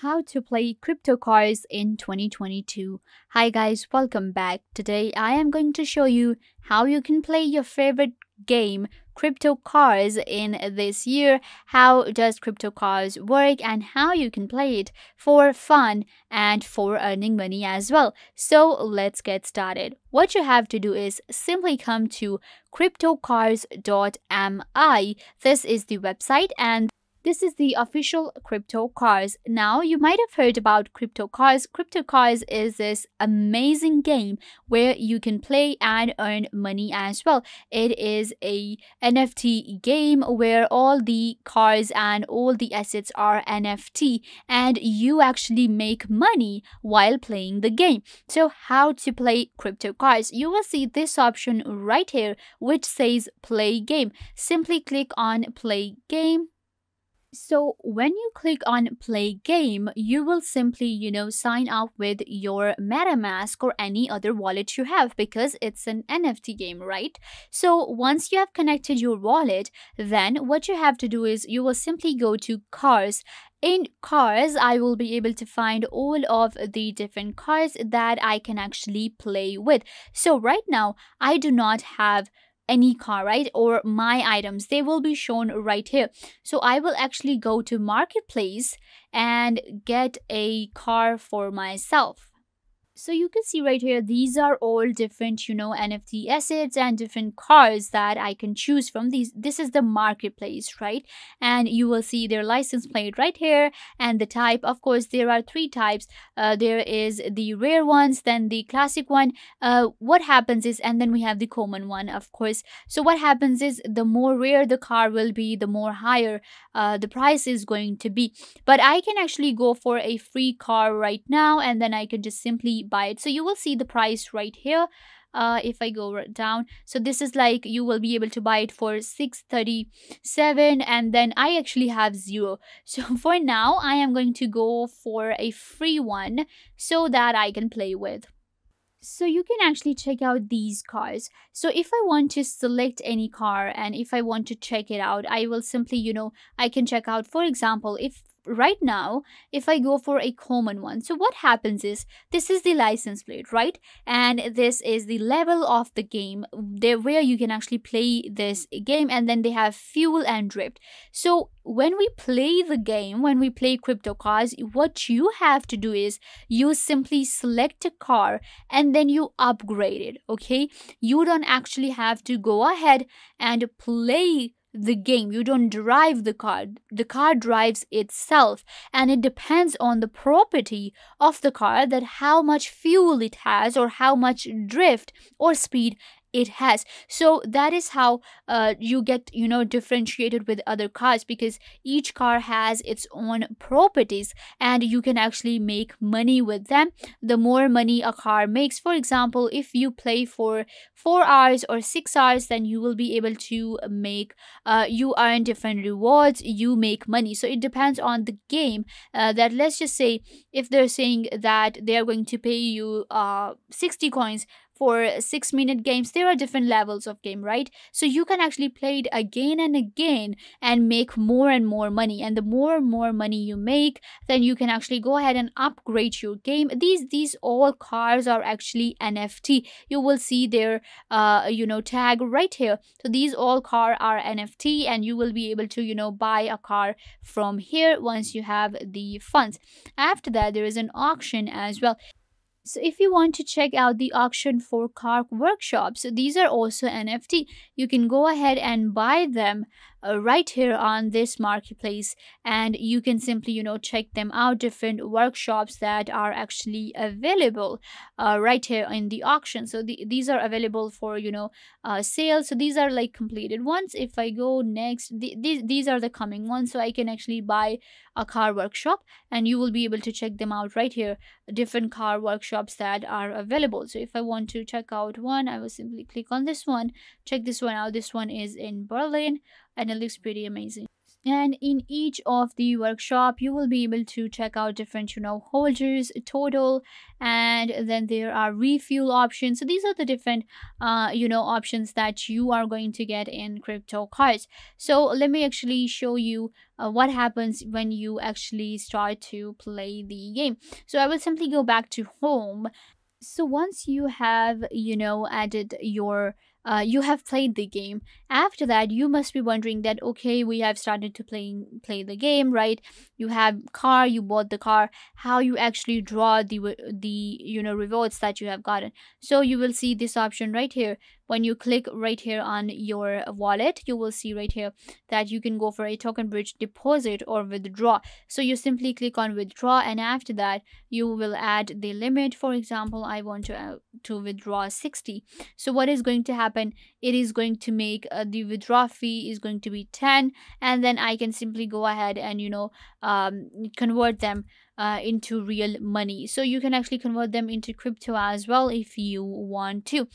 how to play crypto cars in 2022. Hi guys, welcome back. Today I am going to show you how you can play your favorite game crypto cars in this year. How does crypto cars work and how you can play it for fun and for earning money as well. So let's get started. What you have to do is simply come to cryptocars.me this is the website and this is the official crypto cars. Now, you might have heard about crypto cars. Crypto cars is this amazing game where you can play and earn money as well. It is a NFT game where all the cars and all the assets are NFT and you actually make money while playing the game. So, how to play crypto cars? You will see this option right here which says play game. Simply click on play game so when you click on play game, you will simply, you know, sign up with your MetaMask or any other wallet you have because it's an NFT game, right? So once you have connected your wallet, then what you have to do is you will simply go to cars in cars i will be able to find all of the different cars that i can actually play with so right now i do not have any car right or my items they will be shown right here. So i will actually go to marketplace and get a car for myself so you can see right here these are all different you know nft assets and different cars that i can choose from. These this is the marketplace right? And you will see their license plate right here. And the type of course there are three types. Uh, there is the rare ones then the classic one. Uh, what happens is and then we have the common one of course. So what happens is the more rare the car will be the more higher uh, the price is going to be. But i can actually go for a free car right now and then i can just simply buy it so you will see the price right here uh, if I go down. So this is like you will be able to buy it for 637 and then I actually have zero. So for now, I am going to go for a free one so that I can play with. So you can actually check out these cars. So if I want to select any car and if I want to check it out, I will simply, you know, I can check out, for example, if right now if i go for a common one. So what happens is this is the license plate right? And this is the level of the game there where you can actually play this game and then they have fuel and drift. So when we play the game when we play crypto cars what you have to do is you simply select a car and then you upgrade it okay? You don't actually have to go ahead and play the game. You don't drive the car. The car drives itself. And it depends on the property of the car that how much fuel it has or how much drift or speed it has. So that is how uh, you get you know differentiated with other cars because each car has its own properties and you can actually make money with them. The more money a car makes for example if you play for four hours or six hours then you will be able to make uh, you earn different rewards you make money. So it depends on the game uh, that let's just say if they're saying that they're going to pay you uh 60 coins for six minute games there are different levels of game right? So you can actually play it again and again and make more and more money. And the more and more money you make then you can actually go ahead and upgrade your game. These these all cars are actually nft you will see their uh you know tag right here. So these all car are nft and you will be able to you know buy a car from here once you have the funds. After that there is an auction as well so if you want to check out the auction for car workshops, these are also NFT. You can go ahead and buy them uh, right here on this marketplace and you can simply you know check them out different workshops that are actually available uh, right here in the auction. So the, these are available for you know uh, sale. So these are like completed ones. If i go next the, these, these are the coming ones. So i can actually buy a car workshop and you will be able to check them out right here different car workshops that are available. So if i want to check out one i will simply click on this one check this one out. This one is in berlin and it looks pretty amazing. And in each of the workshop you will be able to check out different you know holders total and then there are refuel options. So these are the different uh you know options that you are going to get in crypto cars. So let me actually show you uh, what happens when you actually start to play the game. So i will simply go back to home. So once you have you know added your uh, you have played the game. After that you must be wondering that okay we have started to playing play the game right? You have car you bought the car. How you actually draw the the you know rewards that you have gotten. So you will see this option right here when you click right here on your wallet you will see right here that you can go for a token bridge deposit or withdraw. So you simply click on withdraw and after that you will add the limit. For example i want to uh, to withdraw 60 so what is going to happen? It is going to make uh, the withdraw fee is going to be 10 and then i can simply go ahead and you know um, convert them uh, into real money. So you can actually convert them into crypto as well if you want to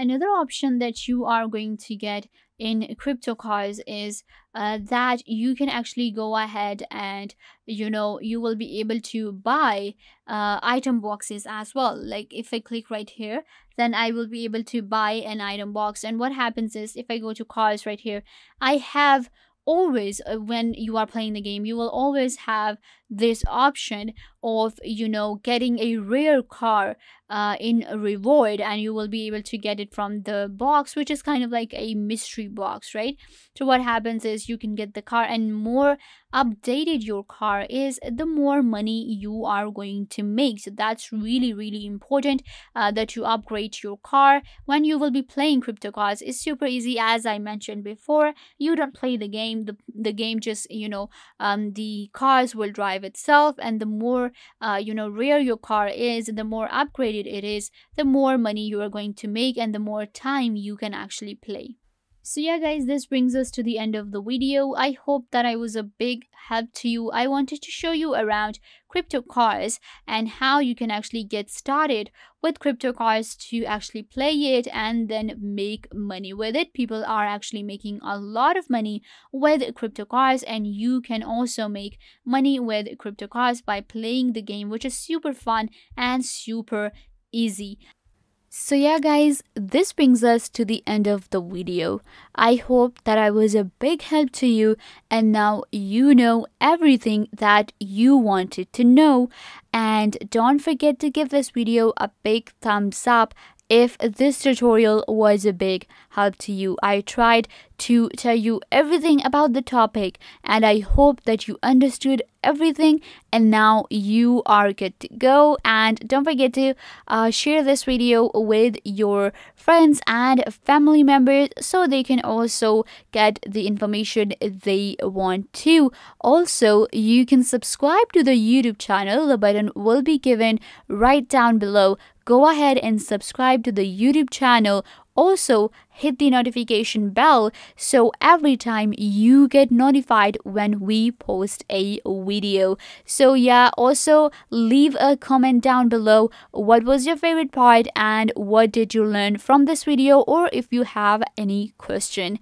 Another option that you are going to get in crypto cars is uh, that you can actually go ahead and you know you will be able to buy uh, item boxes as well. Like if i click right here then i will be able to buy an item box. And what happens is if i go to cars right here i have always uh, when you are playing the game you will always have this option of you know getting a rare car uh, in reward and you will be able to get it from the box which is kind of like a mystery box right? So what happens is you can get the car and more updated your car is the more money you are going to make. So that's really really important uh, that you upgrade your car. When you will be playing crypto cars it's super easy. As i mentioned before you don't play the game. The, the game just you know um, the cars will drive itself and the more uh, you know rare your car is the more upgraded it is the more money you are going to make and the more time you can actually play so yeah guys this brings us to the end of the video. I hope that i was a big help to you. I wanted to show you around crypto cars and how you can actually get started with crypto cars to actually play it and then make money with it. People are actually making a lot of money with crypto cars and you can also make money with crypto cars by playing the game which is super fun and super easy so yeah guys, this brings us to the end of the video. I hope that I was a big help to you and now you know everything that you wanted to know. And don't forget to give this video a big thumbs up if this tutorial was a big help to you. I tried to tell you everything about the topic and I hope that you understood everything and now you are good to go. And don't forget to uh, share this video with your friends and family members so they can also get the information they want to. Also you can subscribe to the youtube channel. The button will be given right down below go ahead and subscribe to the youtube channel. Also hit the notification bell so every time you get notified when we post a video. So yeah also leave a comment down below what was your favorite part and what did you learn from this video or if you have any question